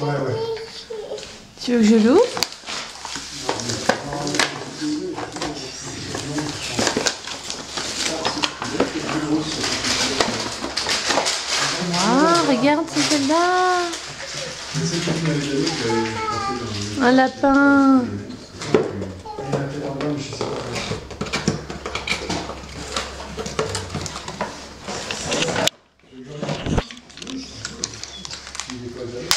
Ouais, ouais. Tu veux que je l'ouvre Waouh, regarde, c'est celle-là. C'est que Il est pas jamais.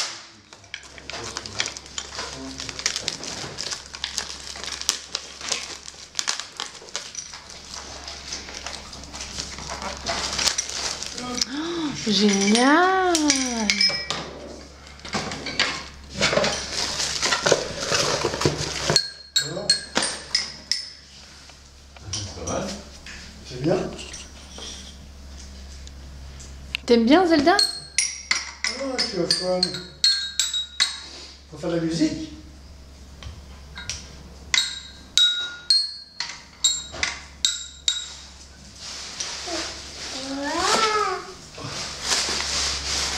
Génial. Alors C'est bien? T'aimes bien Zelda? Fun. Faut faire de la musique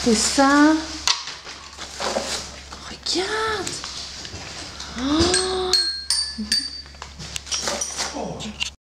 C'est ça. Regarde. Oh.